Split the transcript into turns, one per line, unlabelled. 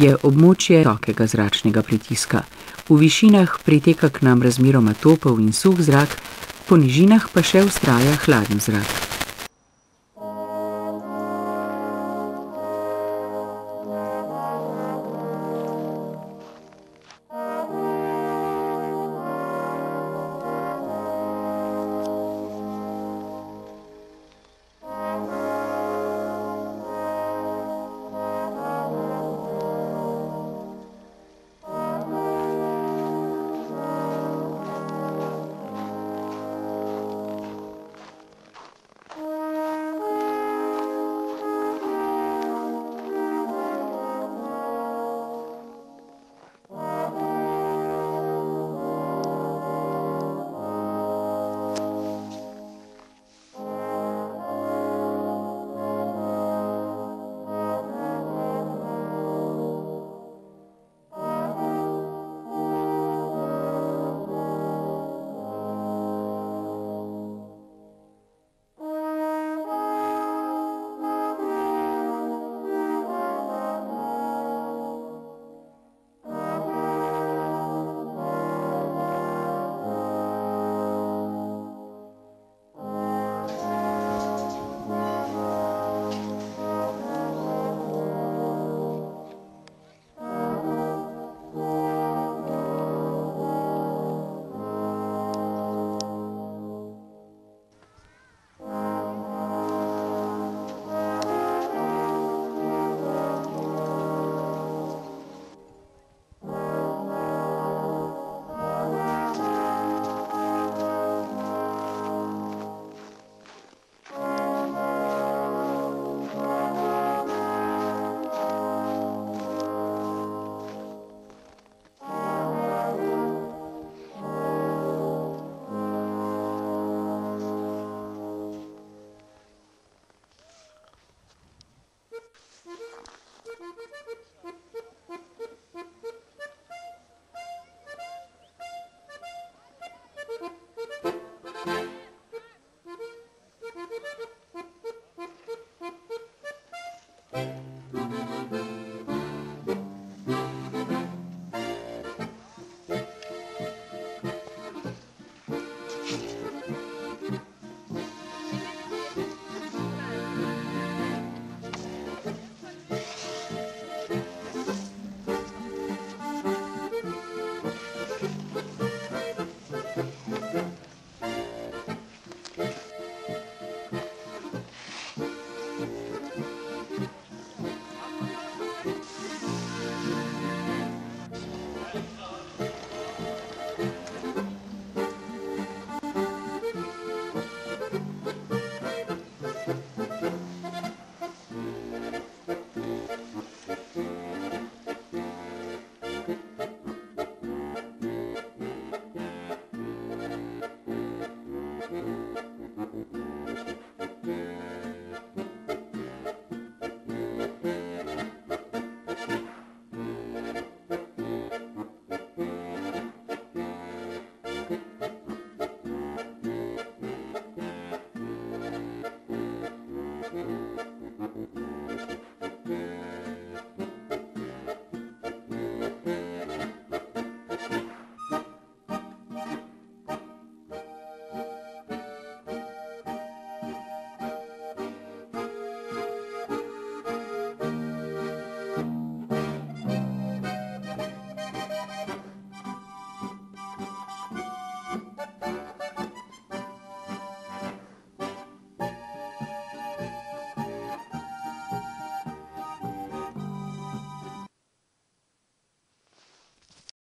je območje visokega zračnega pritiska. V višinah priteka k nam razmeroma topel in suh zrak, po nižinah pa še ustraja hladen zrak.